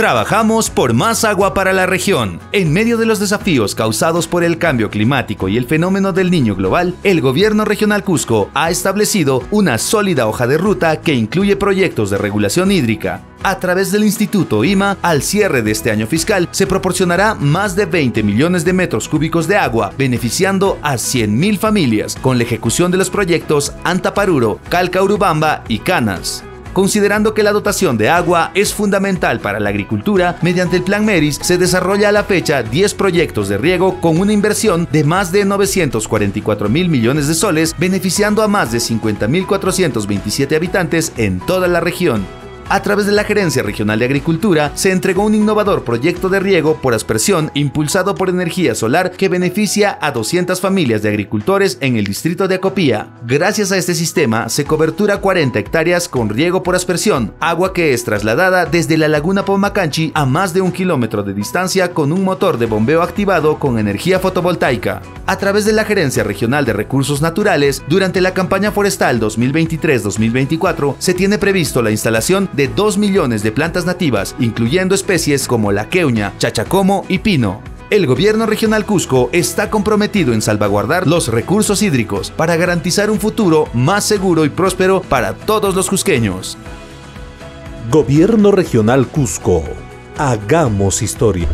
Trabajamos por más agua para la región. En medio de los desafíos causados por el cambio climático y el fenómeno del niño global, el gobierno regional Cusco ha establecido una sólida hoja de ruta que incluye proyectos de regulación hídrica. A través del Instituto IMA, al cierre de este año fiscal, se proporcionará más de 20 millones de metros cúbicos de agua, beneficiando a 100.000 familias con la ejecución de los proyectos Antaparuro, Calcaurubamba y Canas. Considerando que la dotación de agua es fundamental para la agricultura, mediante el Plan Meris se desarrolla a la fecha 10 proyectos de riego con una inversión de más de 944 mil millones de soles, beneficiando a más de 50.427 habitantes en toda la región a través de la Gerencia Regional de Agricultura, se entregó un innovador proyecto de riego por aspersión impulsado por energía solar que beneficia a 200 familias de agricultores en el distrito de Acopía. Gracias a este sistema, se cobertura 40 hectáreas con riego por aspersión, agua que es trasladada desde la laguna Pomacanchi a más de un kilómetro de distancia con un motor de bombeo activado con energía fotovoltaica. A través de la Gerencia Regional de Recursos Naturales, durante la campaña forestal 2023-2024, se tiene previsto la instalación de de 2 millones de plantas nativas, incluyendo especies como la queuña, chachacomo y pino. El gobierno regional Cusco está comprometido en salvaguardar los recursos hídricos para garantizar un futuro más seguro y próspero para todos los cusqueños. Gobierno regional Cusco. Hagamos historia.